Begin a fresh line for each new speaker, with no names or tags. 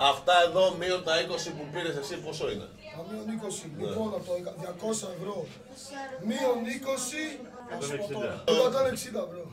Αυτά εδώ μείον τα 20 που πήρες εσύ πόσο είναι;
Τα μείον 20. Λοιπόν, από το 200 ευρώ. Μείον 20.
160.
160 ευρώ.